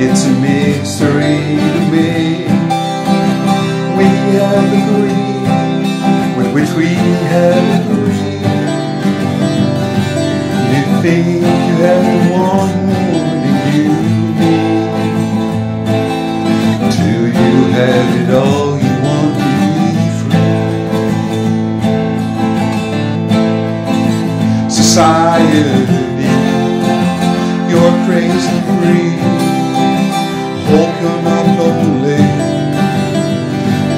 It's a mystery with which we have think you have one be. Society, you're crazy free. Oh, Hope you're not lonely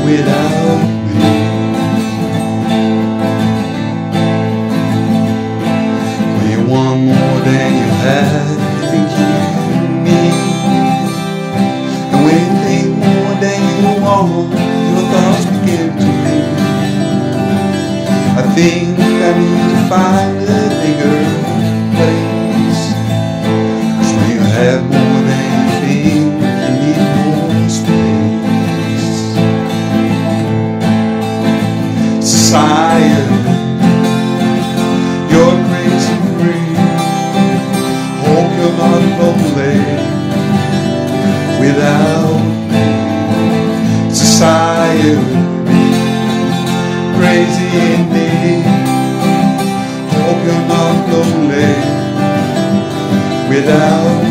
without me. You want more than you you need. And when you think more than you want, your thoughts begin to leak. I think I need to find without me. Society, crazy indeed. Hope you're not lonely without me.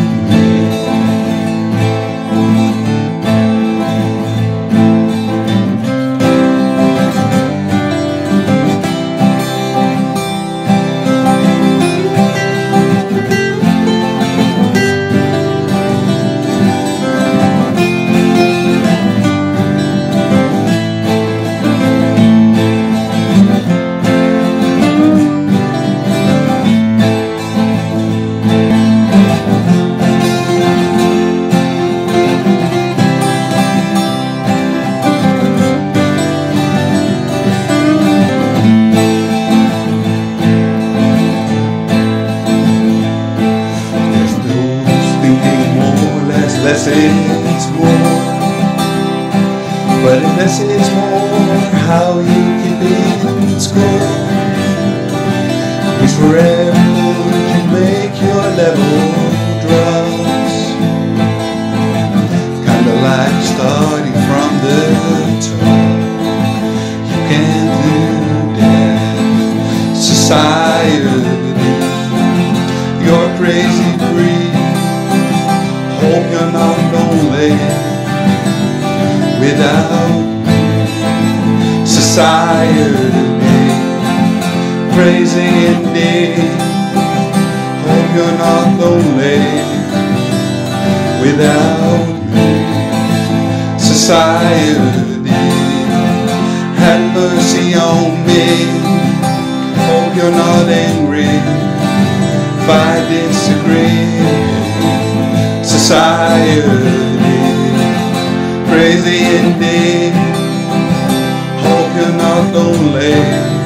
Is more. But if less is more, how you keep it score? Is forever you make your level drops. Kinda like starting from the top. You can't do that. Society lonely without. Society, crazy indeed. Hope you're not lonely without. Society, have mercy on me. Hope you're not angry if I disagree. Crazy indeed. Hope you're not lonely